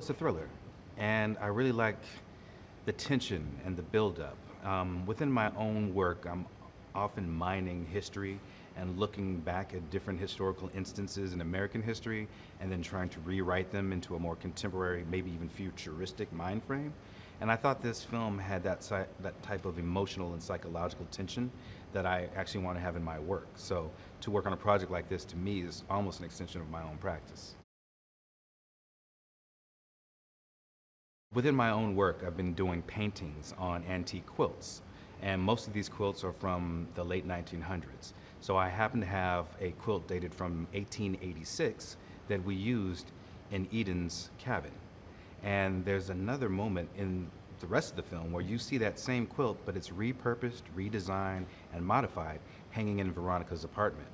it's a thriller, and I really like the tension and the buildup. Um, within my own work, I'm often mining history and looking back at different historical instances in American history and then trying to rewrite them into a more contemporary, maybe even futuristic mind frame. And I thought this film had that, that type of emotional and psychological tension that I actually want to have in my work. So to work on a project like this to me is almost an extension of my own practice. Within my own work, I've been doing paintings on antique quilts, and most of these quilts are from the late 1900s. So I happen to have a quilt dated from 1886 that we used in Eden's cabin. And there's another moment in the rest of the film where you see that same quilt, but it's repurposed, redesigned, and modified hanging in Veronica's apartment.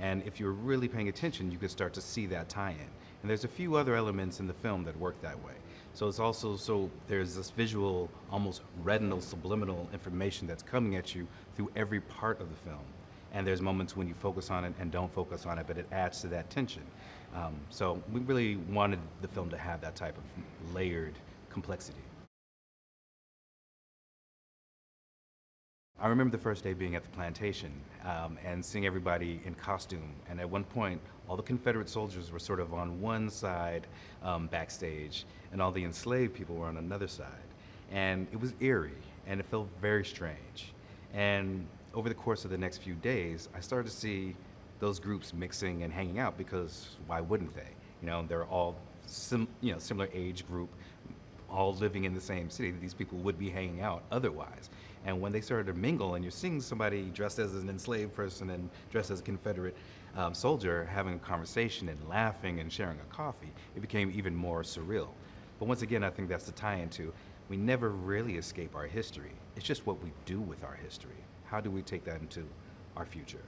And if you're really paying attention, you could start to see that tie in. And there's a few other elements in the film that work that way. So it's also so there's this visual, almost retinal, subliminal information that's coming at you through every part of the film. And there's moments when you focus on it and don't focus on it, but it adds to that tension. Um, so we really wanted the film to have that type of layered complexity. I remember the first day being at the plantation um, and seeing everybody in costume. And at one point, all the Confederate soldiers were sort of on one side um, backstage, and all the enslaved people were on another side. And it was eerie, and it felt very strange. And over the course of the next few days, I started to see those groups mixing and hanging out because why wouldn't they? You know, they're all sim- you know similar age group, all living in the same city. These people would be hanging out otherwise. And when they started to mingle, and you're seeing somebody dressed as an enslaved person and dressed as a Confederate um, soldier having a conversation and laughing and sharing a coffee, it became even more surreal. But once again, I think that's the tie into we never really escape our history. It's just what we do with our history. How do we take that into our future?